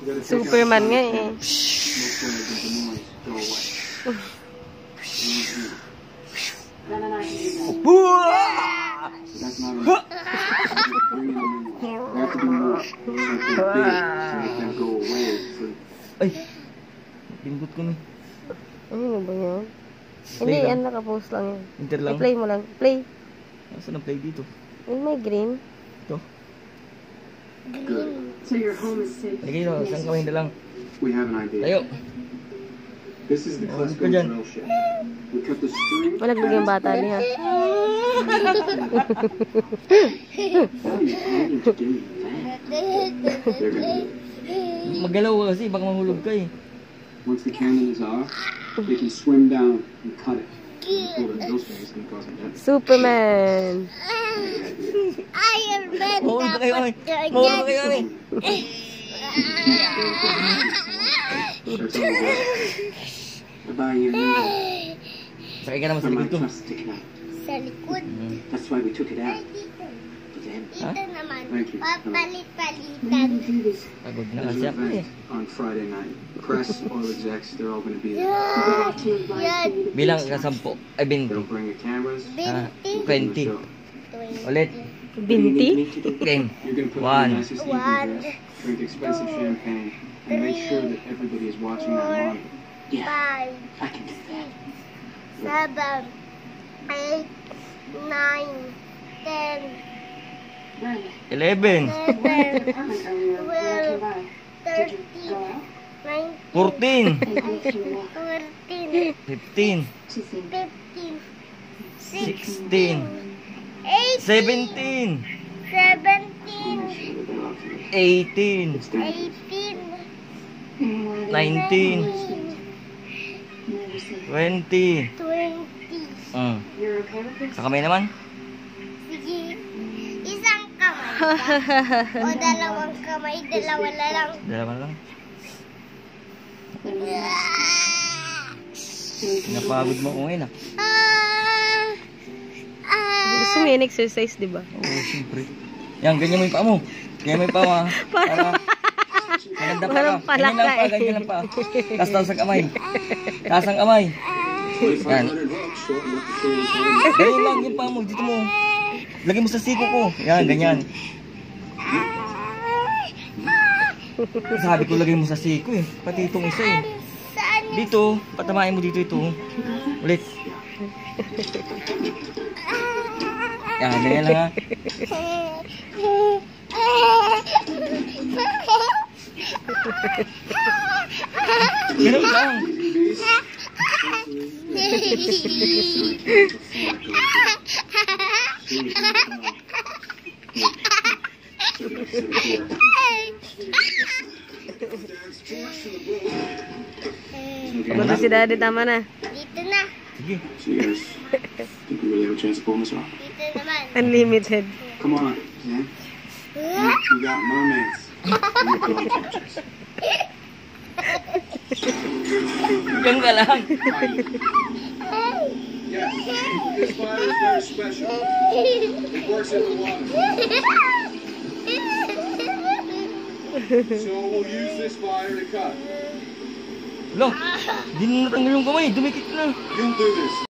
Superman nga eh. Ay! Pindot ko ni. Ano ba yun? Hindi, yan nakapost lang yan. Enter lang. I-play mo lang. Play. Nasaan ang play dito? Yung may green. Ito. good. So your home is safe. Lagay ito. Saan kamay na lang? We have an idea. Tayo. This is the Oh, dyan. drill ship. We cut the string. Malaglag yung bata niya. Magalaw ka kasi. Baka mahulog ka eh. Once the cannon is off, they can swim down and cut it. Superman! Iron Man Mahulog ka kayo ay. dapat Mahulog ka kayo one. Sakay ka naman sa likod ko. sa likod. That's why we took it out. Dito naman. Thank you. Papalit-palitan. Pagod na kasi ako eh. on Friday night. Press, all execs, they're all gonna be there. Bilang kasampo. Ay, They'll 20. bring the cameras. Ah, Binti. 20. Ulit. Binti? Game. One. One. drink expensive champagne, and make sure that everybody is watching that Four. monitor. Yeah, Five. I can do that. Seven. Eight. Nine. Ten. Nine. 11. Eleven. Apartment earlier when I came by. Did you Thirteen. go out? Nineteen. 14. And I came back Fourteen. 15. to think. Fifteen. 16. Eighteen. 17. Seventeen. Sure that they love me. 18. It's dangerous. Eighteen. Meanwhile, 19. never said. 20. Twenty. Mm. Sa kamay naman? Sige. Isang kamay ba? o dalawang kamay, dalawa na lang. Dalawa lang. Can Napagod mo ko ngayon ah. Ah! Gusto mo yun exercise, di ba? Oo, siyempre. Yan, ganyan mo yung paa mo. Ganyan mo yung paa mo. Para maganda pa ka. Ganyan lang pa, ganyan lang pa. Tapos taas ang kamay. Taas ang kamay. Yan. 500 hooks, short enough to stay in time. Ganyan lang yung paa mo. Dito mo. Lagay mo sa siko ko. Yan, ganyan. Sabi ko lagay mo sa siko eh. Pati itong isa eh. Dito, patamain mo dito ito. Ulit. Yan, ganyan lang ah. Ganun lang. Pagod si daddy, tama na. Dito na. Sige. So you guys think we really have a chance of pulling this off? Dito naman. Unlimited. Come on, man. Got mermaids. We got catchers. Ganun ka lang. Yes, this fire is very special. It works in the water. So we'll use this fire to cut. Lo, di na natanggal yung kamay. Dumikit na. You'll do this.